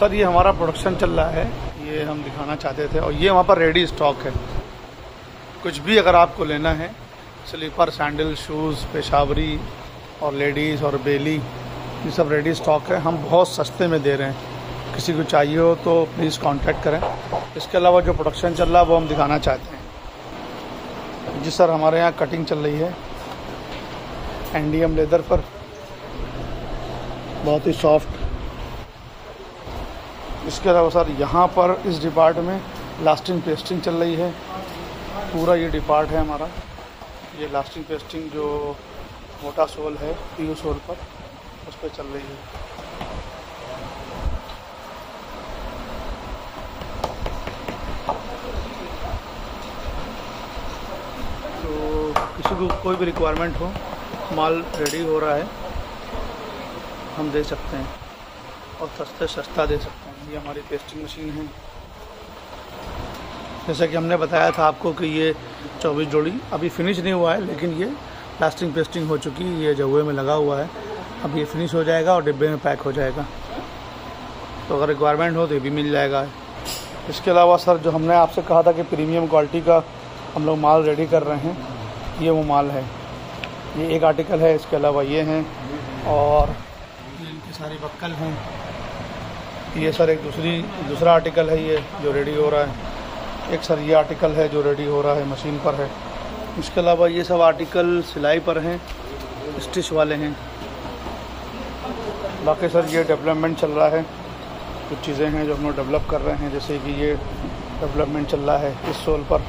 Sir, ये हमारा production चल रहा है। ये हम दिखाना चाहते थे और ये वहाँ पर रेडी स्टॉक है। कुछ भी अगर आपको लेना है स्लीपर सैंडल शूज़ पेशावरी और लेडीज़ और बेली, ये सब रेडी स्टॉक है। हम बहुत सस्ते में दे रहे हैं। किसी को चाहिए हो तो प्लीज़ कांटेक्ट करें। इसके अलावा जो प्रोडक्शन चल रहा है, वो हम दिखाना चाहते हैं। जी सर, हमारे यहाँ कटिंग चल रही है। एनडीएम लेदर पर। बहुत ही सॉफ्ट इसके अलावा सर, यहाँ पर इस डिपार्ट में लास्टिंग पेस्टिंग चल रही है। पूरा ये डिपार्ट है हमारा। ये लास्टिंग पेस्टिंग जो मोटा सोल है पीयू सोल पर, उस पर चल रही है। तो किसी को कोई भी रिक्वायरमेंट हो, माल रेडी हो रहा है, हम दे सकते हैं। और सस्ते सस्ता दे सकते हैं। ये हमारी पेस्टिंग मशीन है। जैसा कि हमने बताया था आपको कि ये 24 जोड़ी अभी फिनिश नहीं हुआ है, लेकिन ये लास्टिंग पेस्टिंग हो चुकी है। ये जगुए में लगा हुआ है। अब ये फिनिश हो जाएगा और डिब्बे में पैक हो जाएगा। तो अगर रिक्वायरमेंट हो तो ये भी मिल जाएगा। इसके अलावा सर, जो हमने आपसे कहा था कि प्रीमियम क्वालिटी का हम लोग माल रेडी कर रहे हैं, ये वो माल है। ये एक आर्टिकल है, इसके अलावा ये हैं। और सारी बक्कल हैं। ये सर एक दूसरी, दूसरा आर्टिकल है ये, जो रेडी हो रहा है। एक सर ये आर्टिकल है जो रेडी हो रहा है मशीन पर है। इसके अलावा ये सब आर्टिकल सिलाई पर हैं स्टिच वाले हैं। बाकी सर ये डेवलपमेंट चल रहा है। कुछ चीज़ें हैं जो हम लोग डेवलप कर रहे हैं, जैसे कि ये डेवलपमेंट चल रहा है इस सोल पर।